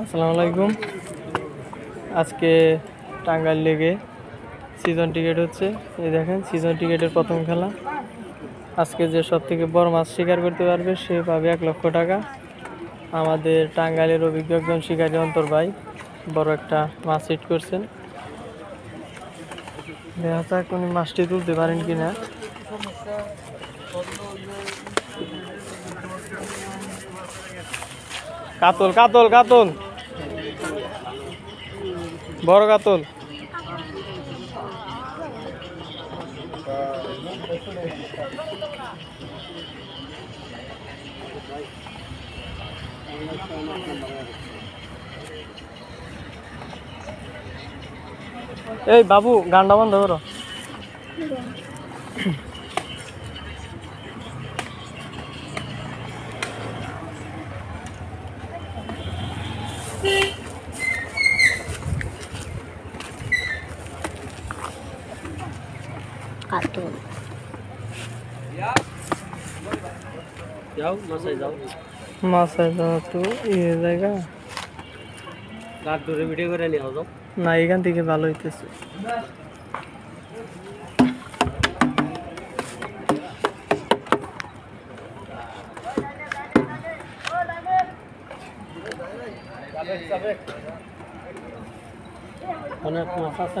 আসসালামু আলাইকুম। আজকে টাঙ্গাইল লেগে সিজন টিকিট হচ্ছে। এই দেখেন সিজন টিকিটের প্রথম খেলা। আজকে যে সব থেকে বড় মাছ শিকার করতে পারবে, সে পাবে এক লক্ষ টাকা। আমাদের টাঙ্গাইলের অভিজ্ঞ একজন শিকারী অন্তর ভাই বড় একটা মাছ হিট করছেন। দেখা যাক উনি মাছটি তুলতে পারেন কিনা। কাতল কাতল কাতল বড় কাতল এই বাবু গানটা বন্ধ করো কার্টুন। যাও মাসায় যাও। মাছের দাও তো ইয়ে জায়গা। গাছ ধরে ভিডিও করে নিয়ে যাও না এখান থেকে ভালো হইতেছে। অনেক মাছ আছে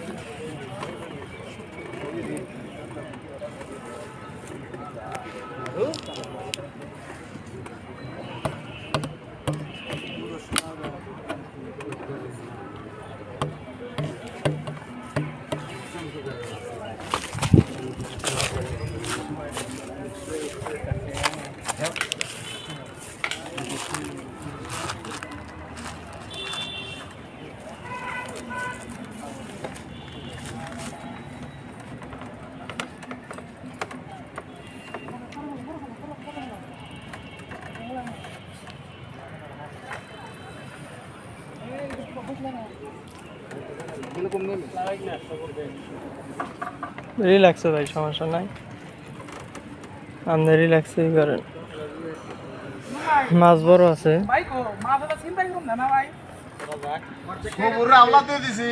রিল্যাক্সে ভাই সমস্যা নাই। আপনি রিল্যাক্সেই করেন। মাছ বড় আছে। সবুরে দিছি।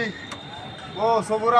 ও সবুরে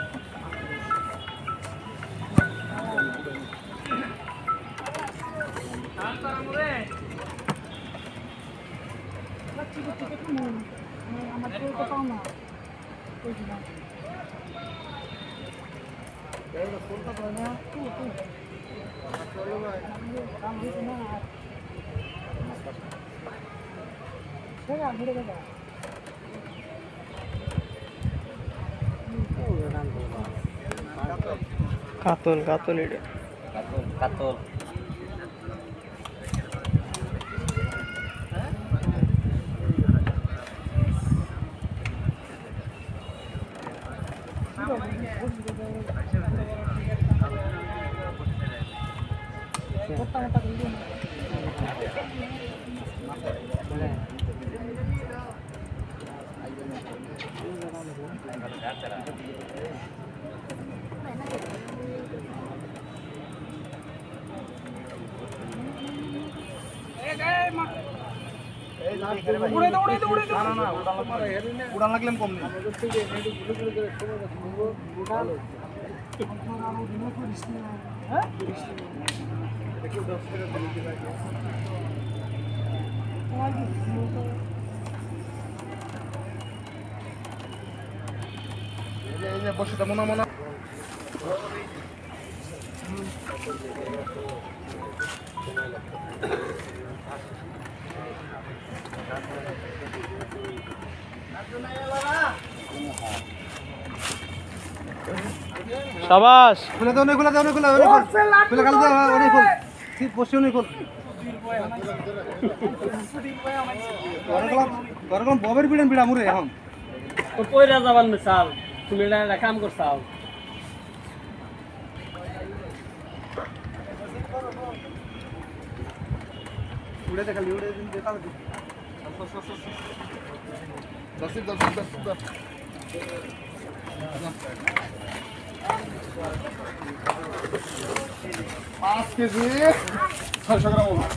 কাতল কাতল এটা কাতল কাতল Hey, hey, উড়ান লাগলাম কম নেই। বসে তো মনে মনে সাবাস। খুলে দাও খুলে দাও খুলে দাও খুলে। কাল দাও অনেক খুল। ঠিক বসে অনেক খুল। গরগম ববের বিড়ান বিড়া মুরে এখন। তো পয়রা যাবার মিসাল তুমি না কাম করছাও। উড়ে দেখালি উড়ে দেখা দশ দশ দশ দশ পাঁচ কেজি ছয়শো গ্রাম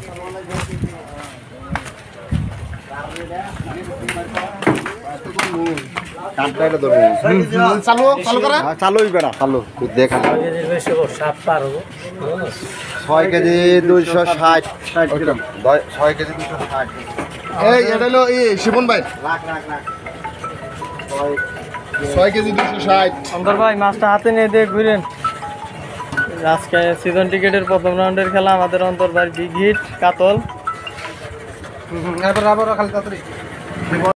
ছয় কেজি দুইশো ভাই মাছটা হাতে নিয়ে দিয়ে ঘুরেন আজকে সিজন টিকেটের প্রথম রাউন্ডের খেলা আমাদের অন্তর ভাই বিগ কাতল